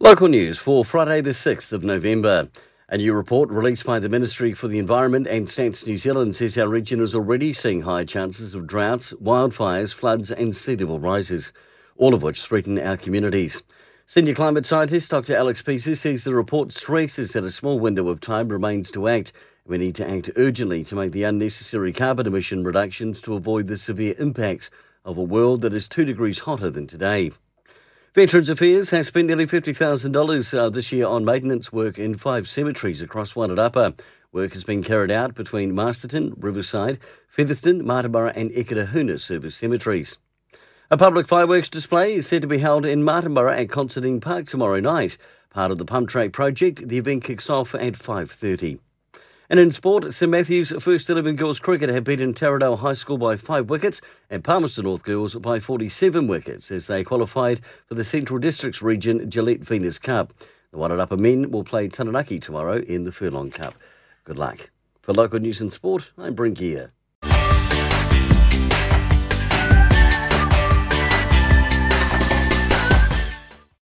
Local news for Friday, the 6th of November. A new report released by the Ministry for the Environment and Stats New Zealand says our region is already seeing high chances of droughts, wildfires, floods, and sea level rises, all of which threaten our communities. Senior climate scientist Dr. Alex Pezza says the report stresses that a small window of time remains to act. We need to act urgently to make the unnecessary carbon emission reductions to avoid the severe impacts of a world that is two degrees hotter than today. Veterans Affairs has spent nearly $50,000 uh, this year on maintenance work in five cemeteries across Wairarapa. Work has been carried out between Masterton, Riverside, Featherston, Martinborough and Eketahuna service cemeteries. A public fireworks display is said to be held in Martinborough at Considine Park tomorrow night. Part of the Pump Track project, the event kicks off at 5.30. And in sport, St Matthews First 11 Girls Cricket have beaten Taradale High School by five wickets and Palmerston North Girls by 47 wickets as they qualified for the Central Districts Region Gillette Venus Cup. The Wairarapa men will play Taranaki tomorrow in the Furlong Cup. Good luck. For local news and sport, I'm Gare.